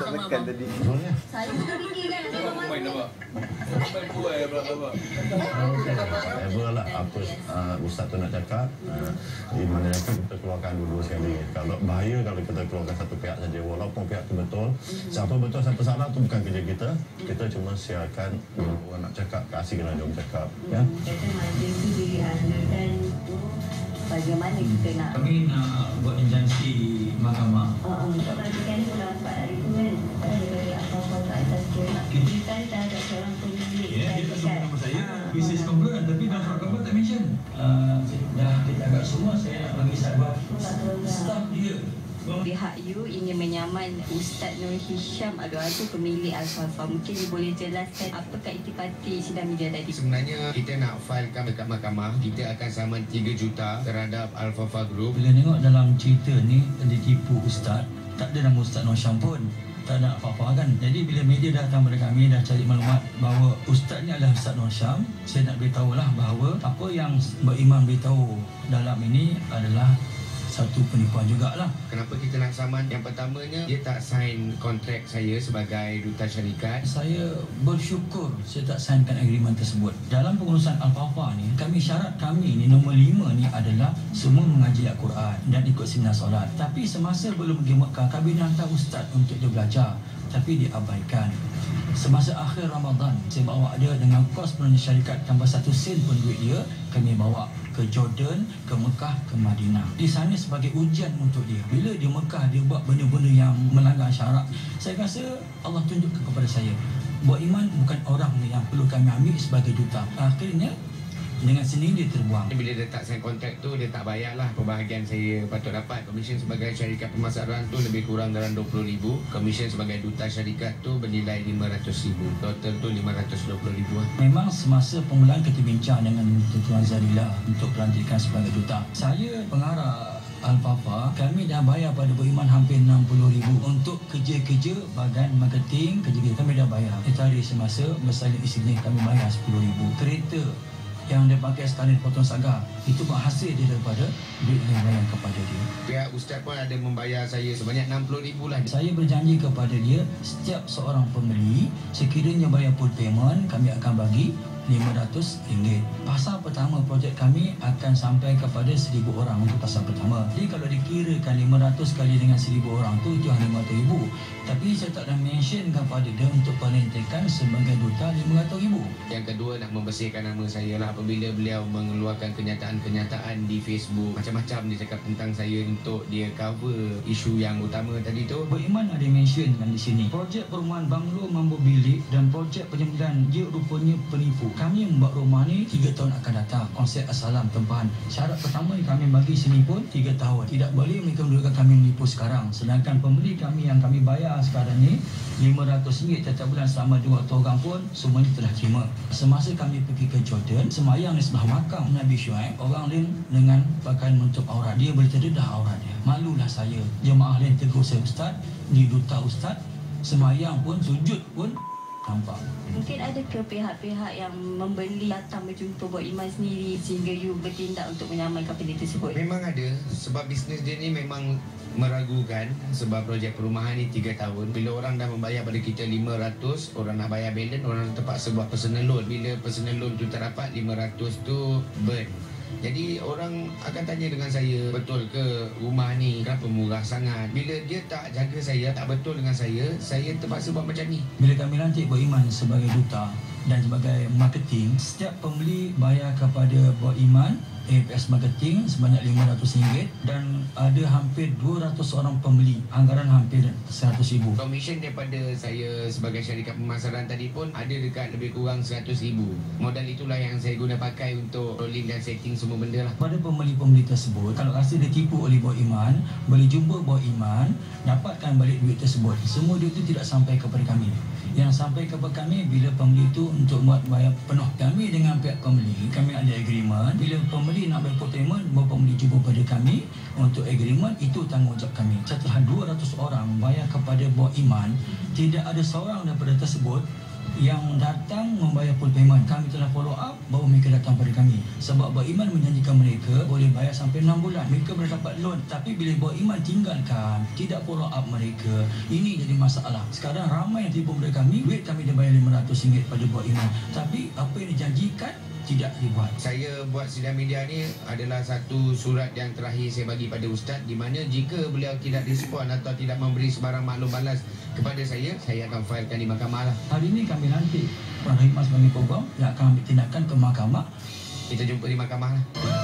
Tak tekan tadi. Betulnya. Saya tu fikir kan Main apa? Main kuai pula apa? Lah uh, Ustaz tu nak cakap uh, Di mana cakap kita keluarkan dua-dua sekali Kalau bahaya kalau kita keluarkan satu pihak saja Walaupun pihak tu betul Siapa betul siapa salah tu bukan kerja kita Kita cuma siarkan orang nak cakap Kasihlah dia orang cakap ya? Kata majlis tu diadakan Bagaimana kita nak Kami nak buat injansi mahkamah. Uh, untuk perhatikan ni bulan 4 hari tu kan apa-apa atas tu Kita Kita dah ada seorang pemilik Ya, dia tak sebut nama saya. Ah, Business conglomerate tapi dalam surat khabar tak mention. Uh, dah kita agak semua saya nak bagi sahabat. Pihak you ingin menyaman Ustaz Nur Hisham Aduh-aduh pemilik Al-Fafa Mungkin you boleh jelaskan Apakah itipati sidang media tadi Sebenarnya kita nak filekan dekat mahkamah Kita akan saman 3 juta terhadap Al-Fafa Group Bila tengok dalam cerita ni dia tipu ustaz, tak ada nama Ustaz Nur Syam pun. Tak ada apa-apa kan. Jadi bila media datang pada kami dah cari maklumat bahawa ustaz ni adalah Ustaz Nur Syam, saya nak beritahu lah bahawa apa yang beriman beritahu dalam ini adalah satu penipuan jugalah. Kenapa kita nak saman? Yang pertamanya Dia tak sign kontrak saya sebagai duta syarikat Saya bersyukur saya tak signkan agreement tersebut. Dalam pengurusan Al-Fafa ni, kami syarat kami ni nombor lima ni adalah semua mengaji Al-Quran dan ikut seminar solat. Tapi semasa belum pergi Mekah, kami dah hantar ustaz untuk dia belajar. Tapi diabaikan. Semasa akhir Ramadan, saya bawa dia dengan kos penanya syarikat tanpa satu sen pun duit dia, kami bawa ke Jordan, ke Mekah, ke Madinah. Di sana sebagai ujian untuk dia. Bila dia Mekah, dia buat benda-benda yang melanggar syarat. Saya rasa Allah tunjukkan kepada saya Buat iman bukan orang yang perlu kami ambil sebagai duta. Akhirnya dengan sendiri dia terbuang. Bila dia tak sign kontrak tu Dia tak bayar lah Pembahagian saya patut dapat Komisen sebagai syarikat pemasaran tu Lebih kurang dalam RM20,000 Komisen sebagai duta syarikat tu Bernilai RM500,000 Total tu RM520,000 lah Memang semasa permulaan kita bincang dengan Tuan Zarila untuk pelantikan sebagai duta. Saya pengarah Al-Fafa, kami dah bayar pada beriman hampir RM60,000 untuk kerja-kerja bahagian marketing, kerja-kerja kami dah bayar. Itu hari semasa bersalin isteri kami bayar RM10,000. Kereta yang dia pakai sekali potong saga, itu hasil dia daripada duit yang bayar kepada dia. Pihak ustaz pun ada membayar saya Sebanyak RM60,000 lah Saya berjanji kepada dia setiap seorang pembeli sekiranya bayar full payment kami akan bagi RM500. Pasal pertama projek kami akan sampai kepada 1000 orang untuk pasal pertama. Jadi kalau dikirakan 500 kali dengan 1000 orang tu itu hanya 500,000. Tapi saya tak dah mention kepada dia untuk pelantikan sebagai duta 500,000. Yang kedua nak membersihkan nama saya lah Apabila beliau mengeluarkan kenyataan-kenyataan di Facebook Macam-macam dia cakap tentang saya Untuk dia cover isu yang utama tadi tu Beriman ada mentionkan di sini Projek perumahan banglo mampu bilik dan projek penyembelihan dia rupanya penipu Kami membuat rumah ni 3 tahun akan datang. Konsep asalam tempahan Syarat pertama yang kami bagi sini pun 3 tahun. Tidak boleh mereka mendudukan kami menipu sekarang. Sedangkan pembeli kami yang kami bayar sekarang ni RM500 setiap bulan selama 2 orang pun semuanya telah terima. Semasa kami pergi ke Jordan Semayang di sebelah makam Nabi Syuaib Orang lain dengan pakaian menutup aurat. Dia boleh terdedah aurat dia. Malulah saya. Jemaah lain tegur saya Ustaz Di duta Ustaz. Semayang pun sujud pun Nampak? Mungkin ada ke pihak-pihak yang membeli datang berjumpa buat iman sendiri Sehingga you bertindak untuk menyamankan benda tersebut? Memang ada. Sebab bisnes dia ni memang meragukan Sebab projek perumahan ni 3 tahun. Bila orang dah membayar pada kita 500 Orang nak bayar balance Orang terpaksa buat personal loan. Bila personal loan tu tak dapat 500 tu burn jadi orang akan tanya dengan saya Betul ke rumah ni? Kenapa murah sangat? Bila dia tak jaga saya Tak betul dengan saya Saya terpaksa buat macam ni. Bila kami lantik Iman sebagai duta dan sebagai marketing, setiap pembeli bayar kepada Iman APS Marketing sebanyak RM500 dan ada hampir 200 orang pembeli. Anggaran hampir RM100,000 Komisen daripada saya sebagai syarikat pemasaran tadi pun ada dekat lebih kurang RM100,000 Modal itulah yang saya guna pakai untuk rolling dan setting semua benda lah. Pada pembeli-pembeli tersebut kalau rasa dia tipu oleh Buat Iman boleh jumpa Buat Iman dapatkan balik duit tersebut. Semua duit itu tidak sampai kepada kami. Yang sampai kepada kami bila pembeli itu untuk buat bayar penuh. Kami dengan pihak pembeli kami ada agreement. Bila pembeli nak bayar payment baru pembeli jumpa pada kami untuk agreement itu tanggungjawab kami setelah 200 orang bayar kepada Buat Iman tidak ada seorang daripada tersebut yang datang membayar full payment. Kami telah follow up baru mereka datang pada kami. Sebab Buat Iman menjanjikan mereka boleh bayar sampai 6 bulan. Mereka boleh dapat loan tapi bila Buat Iman tinggalkan, tidak follow up mereka. Ini jadi masalah. Sekarang ramai yang tipu mereka kami, duit kami dia bayar RM500 pada Buat Iman. Tapi apa yang dijanjikan tidak dibuat. Saya buat sidang media ni adalah satu surat yang terakhir saya bagi pada Ustaz di mana jika beliau tidak respon atau tidak memberi sebarang maklum balas kepada saya, saya akan filekan di mahkamah lah. Hari ini kami lantik Puan Hikmah sebagai program yang akan ambil tindakan ke mahkamah Kita jumpa di mahkamah lah.